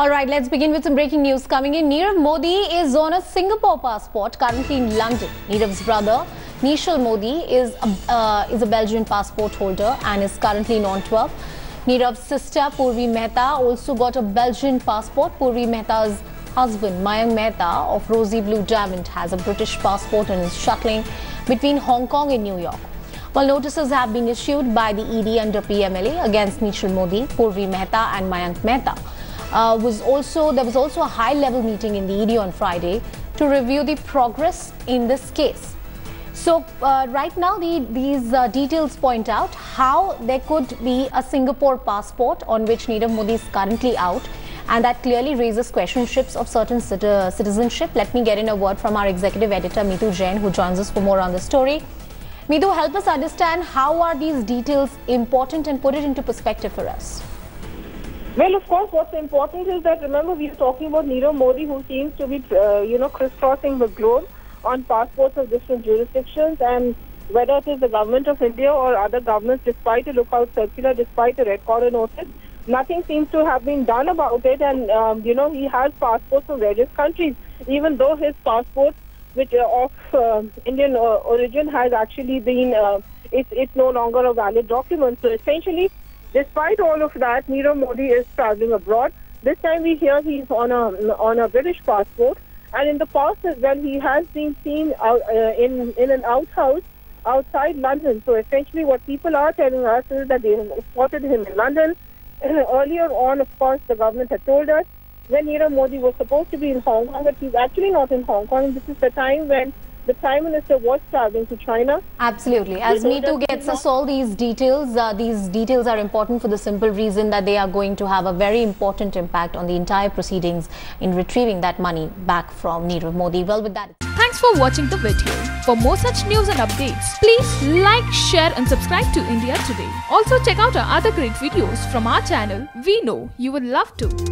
All right, let's begin with some breaking news coming in. Nirav Modi is on a Singapore passport, currently in London. Nirav's brother, Neeshal Modi, is a, uh, is a Belgian passport holder and is currently in Antwerp. Nirav's sister, Purvi Mehta, also got a Belgian passport. Purvi Mehta's husband, Mayank Mehta of Rosy Blue Diamond, has a British passport and is shuttling between Hong Kong and New York. While notices have been issued by the ED under PMLA against Neeshal Modi, Purvi Mehta and Mayank Mehta, uh, was also there was also a high-level meeting in the ED on Friday to review the progress in this case. So uh, right now, the, these uh, details point out how there could be a Singapore passport on which Nirav Modi is currently out, and that clearly raises questionships of certain cit- citizenship. Let me get in a word from our executive editor Meetu Jain, who joins us for more on the story. Meetu, help us understand how are these details important and put it into perspective for us. Well, of course, what's important is that remember we are talking about Nirav Modi, who seems to be, uh, you know, crisscrossing the globe on passports of different jurisdictions, and whether it is the government of India or other governments, despite a lookout circular, despite a red corner notice, nothing seems to have been done about it. And um, you know, he has passports from various countries, even though his passport, which uh, of uh, Indian origin, has actually been, uh, it's it's no longer a valid document. So essentially Despite all of that, Nirav Modi is traveling abroad. This time we hear he's on a on a British passport, and in the past as well, he has been seen out, uh, in in an outhouse outside London. So essentially, what people are telling us is that they have spotted him in London. earlier on, of course, the government had told us when Nirav Modi was supposed to be in Hong Kong, but he's actually not in Hong Kong. This is the time when the Prime Minister was traveling to China. Absolutely. As know Meetu gets us all these details, uh, these details are important for the simple reason that they are going to have a very important impact on the entire proceedings in retrieving that money back from Nirav Modi. Well, with that. Thanks for watching the video. For more such news and updates, please like, share and subscribe to India Today. Also check out our other great videos from our channel. We know you would love to.